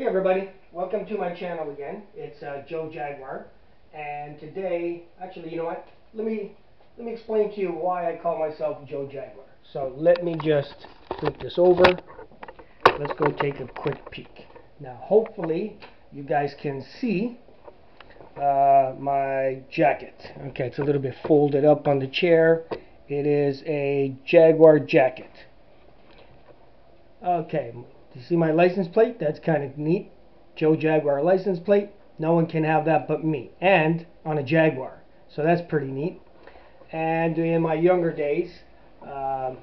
Hey everybody, welcome to my channel again. It's uh, Joe Jaguar, and today, actually, you know what? Let me let me explain to you why I call myself Joe Jaguar. So let me just flip this over. Let's go take a quick peek. Now, hopefully, you guys can see uh, my jacket. Okay, it's a little bit folded up on the chair. It is a Jaguar jacket. Okay, you see my license plate? That's kind of neat. Joe Jaguar license plate. No one can have that but me. And on a Jaguar. So that's pretty neat. And in my younger days, um,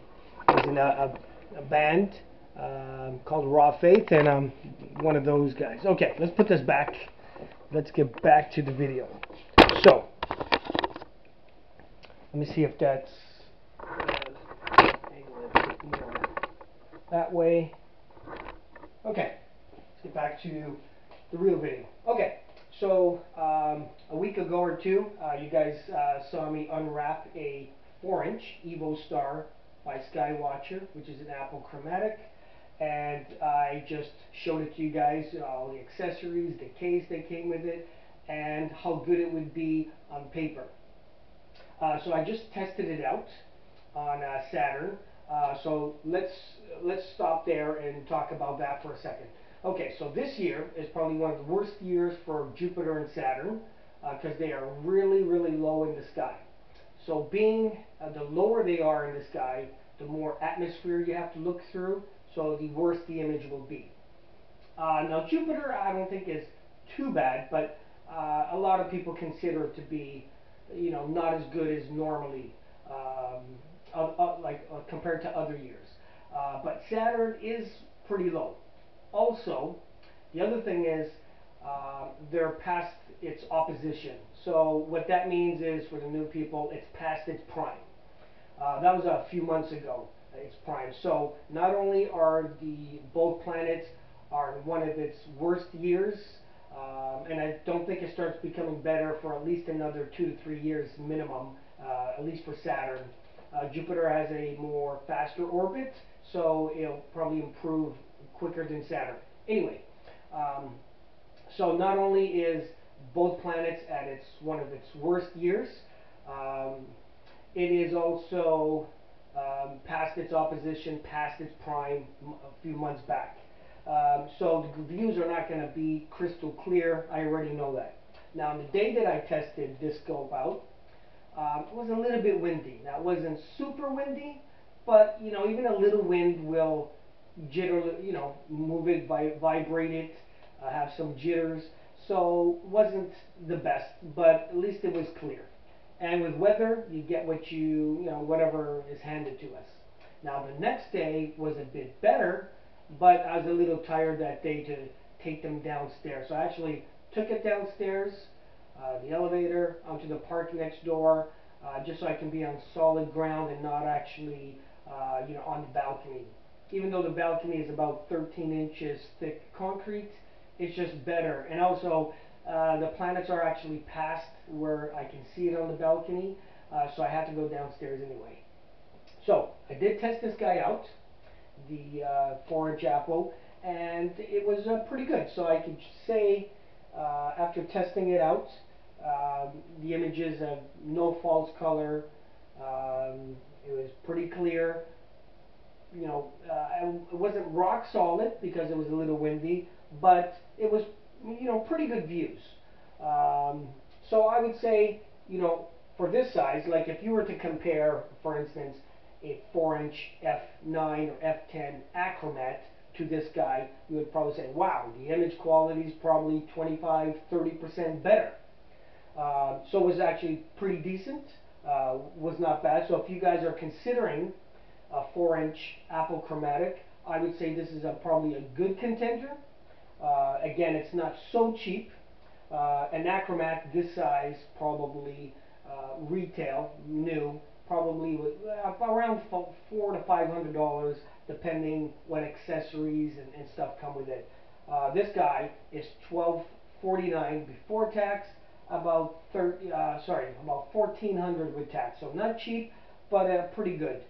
I was in a, a, a band um, called Raw Faith, and I'm one of those guys. Okay, let's put this back. Let's get back to the video. So, let me see if that's uh, that way. Okay, let's get back to the real video. Okay, so um, a week ago or two, uh, you guys uh, saw me unwrap a 4-inch Evostar by Skywatcher, which is an Apochromatic. And I just showed it to you guys, all the accessories, the case that came with it, and how good it would be on paper. Uh, so I just tested it out on uh, Saturn. Uh, so let's let's stop there and talk about that for a second. Okay, so this year is probably one of the worst years for Jupiter and Saturn because uh, they are really, really low in the sky. So being uh, the lower they are in the sky, the more atmosphere you have to look through, so the worse the image will be. Uh, now Jupiter I don't think is too bad, but uh, a lot of people consider it to be, you know, not as good as normally, um, uh, uh, like compared to other years. but Saturn is pretty low. Also, the other thing is uh, they're past its opposition. So what that means is, for the new people, it's past its prime. Uh, that was a few months ago, its prime. So not only are the both planets are in one of its worst years, um, and I don't think it starts becoming better for at least another two to three years minimum, uh, at least for Saturn. Uh, Jupiter has a more faster orbit, so it'll probably improve quicker than Saturn. Anyway, um, so not only is both planets at its one of its worst years, um, it is also um, past its opposition, past its prime a few months back. Um, so the views are not going to be crystal clear. I already know that. Now, the day that I tested this scope out, um, it was a little bit windy. It wasn't super windy, but you know, even a little wind will jitter, you know, move it, vi vibrate it, uh, have some jitters. So wasn't the best, but at least it was clear. And with weather, you get what you, you know, whatever is handed to us. Now the next day was a bit better, but I was a little tired that day to take them downstairs. So I actually took it downstairs, uh, the elevator, onto the park next door, uh, just so I can be on solid ground and not actually, uh, you know, on the balcony even though the balcony is about 13 inches thick concrete, it's just better. And also, uh, the planets are actually past where I can see it on the balcony, uh, so I had to go downstairs anyway. So, I did test this guy out, the uh, 4-inch APO, and it was uh, pretty good. So I could say, uh, after testing it out, um, the images have no false color, um, it was pretty clear you know, uh, it wasn't rock solid because it was a little windy, but it was, you know, pretty good views. Um, so I would say, you know, for this size, like if you were to compare, for instance, a 4-inch f9 or f10 achromat to this guy, you would probably say, wow, the image quality is probably 25, 30% better. Uh, so it was actually pretty decent, uh, was not bad. So if you guys are considering a 4-inch Apochromatic. I would say this is a, probably a good contender. Uh, again, it's not so cheap. Uh, an Achromat this size probably uh, retail new probably with, uh, around four to five hundred dollars depending what accessories and, and stuff come with it. Uh, this guy is twelve forty nine before tax, about thirty uh, sorry about fourteen hundred with tax. So not cheap, but uh, pretty good.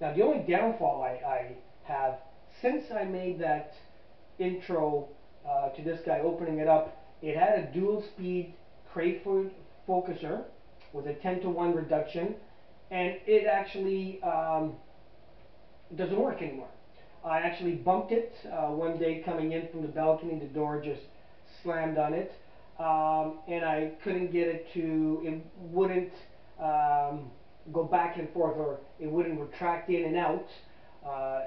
Now the only downfall I, I have, since I made that intro uh, to this guy opening it up. It had a dual speed Crayford focuser with a 10 to 1 reduction and it actually um, doesn't work anymore. I actually bumped it uh, one day coming in from the balcony, the door just slammed on it um, and I couldn't get it to, it wouldn't um, go back and forth or it wouldn't retract in and out uh, uh,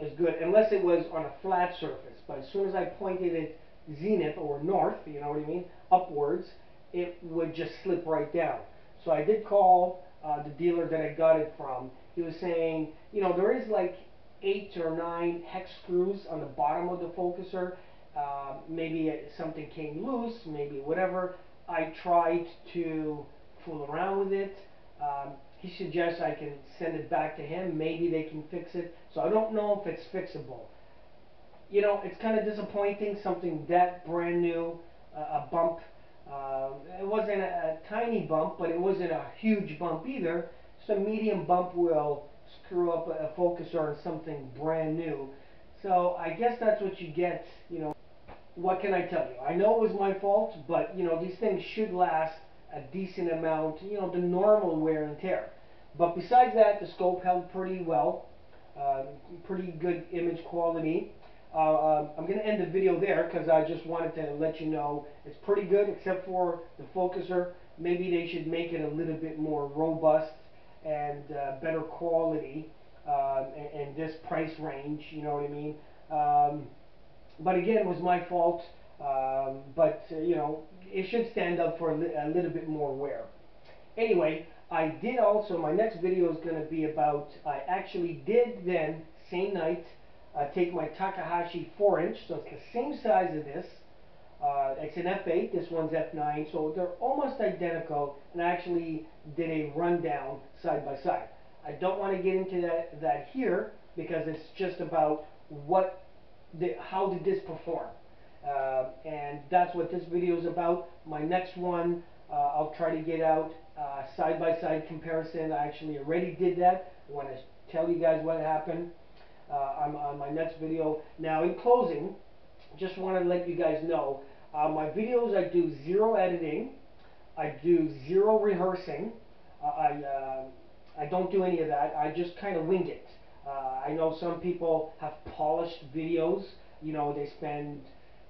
as good unless it was on a flat surface. But as soon as I pointed it zenith or north, you know what I mean, upwards, it would just slip right down. So I did call uh, the dealer that I got it from. He was saying, you know, there is like eight or nine hex screws on the bottom of the focuser. Uh, maybe something came loose, maybe whatever. I tried to fool around with it. Um, he suggests I can send it back to him. Maybe they can fix it. So I don't know if it's fixable. You know, it's kind of disappointing, something that brand new, uh, a bump. Uh, it wasn't a, a, tiny bump, but it wasn't a huge bump either. So a medium bump will screw up a, a focuser on something brand new. So I guess that's what you get, you know. What can I tell you? I know it was my fault, but, you know, these things should last a decent amount, you know, the normal wear and tear. But besides that, the scope held pretty well, uh, pretty good image quality. Uh, uh, I'm going to end the video there because I just wanted to let you know it's pretty good except for the focuser. Maybe they should make it a little bit more robust and uh, better quality um, in, in, this price range, you know what I mean? Um, but again, it was my fault. Um, but, uh, you know, it should stand up for a, li a, little bit more wear. Anyway, I did also, my next video is going to be about, I actually did then, same night, uh, take my Takahashi 4 inch, so it's the same size of this. Uh, it's an F8, this one's F9, so they're almost identical, and I actually did a rundown side by side. I don't want to get into that, that here, because it's just about what, the, how did this perform. Uh, and that's what this video is about. My next one, uh, I'll try to get out uh, side-by-side -side comparison. I actually already did that. I want to tell you guys what happened uh, on, on, my next video. Now, in closing, just want to let you guys know, uh, my videos, I do zero editing. I do zero rehearsing. I, I don't do any of that. I just kind of wing it. I know some people have polished videos. You know, they spend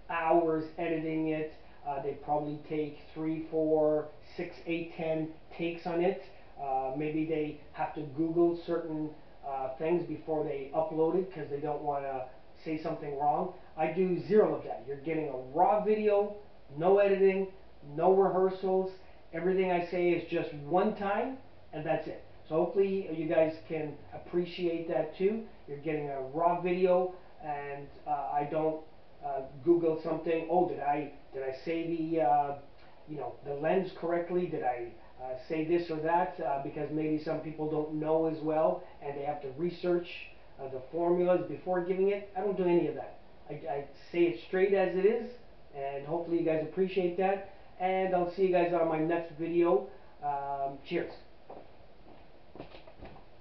hours editing it. Uh, they probably take three, four, six, eight, ten takes on it. Uh, maybe they have to Google certain uh, things before they upload it because they don't want to say something wrong. I do zero of that. You're getting a raw video, no editing, no rehearsals. Everything I say is just one time, and that's it. Hopefully you guys can appreciate that too. You're getting a raw video, and uh, I don't uh, Google something. Oh, did I did I say the uh, you know the lens correctly? Did I uh, say this or that? Uh, because maybe some people don't know as well, and they have to research uh, the formulas before giving it. I don't do any of that. I, I say it straight as it is, and hopefully you guys appreciate that. And I'll see you guys on my next video. Um, cheers.